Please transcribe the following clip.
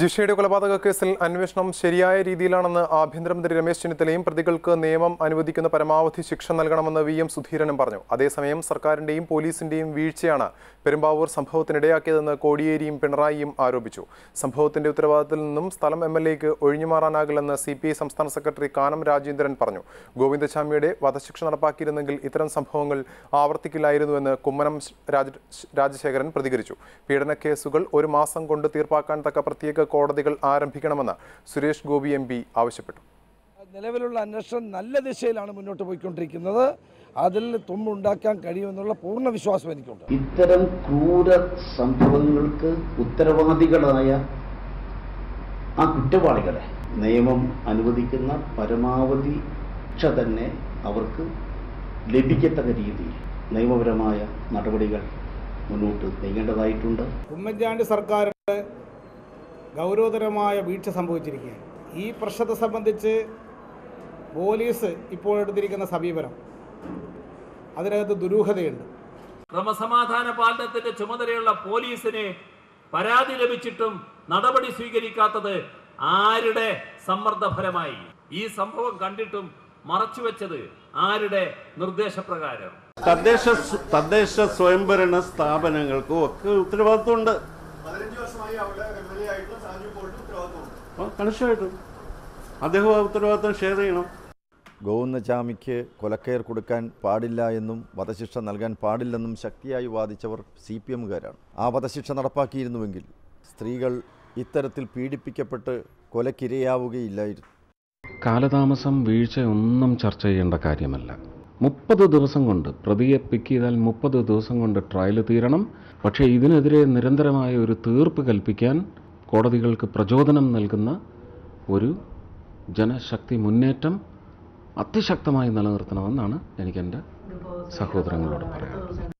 ജിഷയുടെ കൊലപാതക കേസിൽ അന്വേഷണം ശരിയായ രീതിയിലാണെന്ന് ആഭ്യന്തരമന്ത്രി രമേശ് ചെന്നിത്തലയും പ്രതികൾക്ക് നിയമം അനുവദിക്കുന്ന പരമാവധി ശിക്ഷ നൽകണമെന്ന് വി എം സുധീരനും പറഞ്ഞു. അതേസമയം സർക്കാരിന്റെയും പോലീസിന്റെയും വീഴ്ചയാണ് പെരുമ്പാവൂർ സംഭവത്തിനിടയാക്കിയതെന്ന് കോടിയേരിയും പിണറായിയും ആരോപിച്ചു. സംഭവത്തിന്റെ ഉത്തരവാദിത്തത്തിൽ നിന്നും സ്ഥലം എം എൽ എക്ക് ഒഴിഞ്ഞുമാറാനാകില്ലെന്ന് സി പി ഐ സംസ്ഥാന സെക്രട്ടറി കാനം രാജേന്ദ്രൻ പറഞ്ഞു. ഗോവിന്ദസ്വാമിയുടെ വധശിക്ഷ നടപ്പാക്കിയിരുന്നെങ്കിൽ ഇത്തരം സംഭവങ്ങൾ ആവർത്തിക്കില്ലായിരുന്നുവെന്ന് കുമ്മനം രാജശേഖരൻ പ്രതികരിച്ചു. പീഡന കേസുകൾ ഒരു മാസം കൊണ്ട് തീർപ്പാക്കാൻ തക്ക പ്രത്യേക കോടതികൾ ആരംഭിക്കണമെന്ന് സുരേഷ് ഗോപി എം പി ആവശ്യപ്പെട്ടു. നിലവിലുള്ള അന്വേഷണം നല്ല ദിശയിലാണ് മുന്നോട്ട് പോയിക്കൊണ്ടിരിക്കുന്നത്. അതിൽ തുമ്പുണ്ടാക്കാൻ കഴിയുമെന്നുള്ള പൂർണ വിശ്വാസം എനിക്കുണ്ട്. ഇത്തരം ക്രൂര സംഭവങ്ങൾക്ക് ഉത്തരവാദികളായ ആ കുറ്റവാളികളെ നിയമം അനുവദിക്കുന്ന പരമാവധി ശിക്ഷ തന്നെ അവർക്ക് ലഭിക്കത്തക്ക രീതിയിൽ നിയമപരമായ നടപടികൾ മുന്നോട്ട് നീങ്ങേണ്ടതായിട്ടുണ്ട്. ഉമ്മൻചാണ്ടി സർക്കാരിന്റെ ഗൗരവതരമായ വീഴ്ച സംഭവിച്ചിരിക്കുകയാണ്. ഈ പ്രശ്നത്തെ സംബന്ധിച്ച് പോലീസ് ഇപ്പോൾ എടുത്തിരിക്കുന്ന സമീപനം. അതിനകത്ത് ദുരൂഹതയുണ്ട്. ക്രമസമാധാന പാലനത്തിന്റെ ചുമതലയുള്ള പോലീസിന് പരാതി ലഭിച്ചിട്ടും നടപടി സ്വീകരിക്കാത്തത് ആരുടെ സമ്മർദ്ദഫലമായി? ഈ സംഭവം കണ്ടിട്ടും മറച്ചുവെച്ചത് ആരുടെ നിർദ്ദേശപ്രകാരം? തദ്ദേശ തദ്ദേശ സ്വയംഭരണ സ്ഥാപനങ്ങൾക്കും ഒക്കെ ഉത്തരവാദിത്വമുണ്ട് ആ, കണിശമായിട്ടും അദ്ദേഹം ആ ഉത്തരവാദിത്വം ഷെയർ ചെയ്യണം. ഗോവിന്ദചാമിക്ക് കൊലക്കയർ കൊടുക്കാൻ പാടില്ല എന്നും വധശിക്ഷ നൽകാൻ പാടില്ലെന്നും ശക്തിയായി വാദിച്ചവർ സി പി എമ്മുകാരാണ്. ആ വധശിക്ഷ നടപ്പാക്കിയിരുന്നുവെങ്കിൽ സ്ത്രീകൾ ഇത്തരത്തിൽ പീഡിപ്പിക്കപ്പെട്ട് കൊലക്കിരയാവുകയില്ലായിരുന്നു. കാലതാമസം വീഴ്ചയൊന്നും ചർച്ച ചെയ്യേണ്ട കാര്യമല്ല. മുപ്പത് ദിവസം കൊണ്ട് പ്രതിയെ പിക്ക് ചെയ്താൽ മുപ്പത് ദിവസം കൊണ്ട് ട്രയൽ തീരണം. പക്ഷേ ഇതിനെതിരെ നിരന്തരമായ ഒരു തീർപ്പ് കൽപ്പിക്കാൻ കോടതികൾക്ക് പ്രചോദനം നൽകുന്ന ഒരു ജനശക്തി മുന്നേറ്റം അതിശക്തമായി നിലനിർത്തണമെന്നാണ് എനിക്കെന്റെ സഹോദരങ്ങളോട് പറയാനുള്ളത്.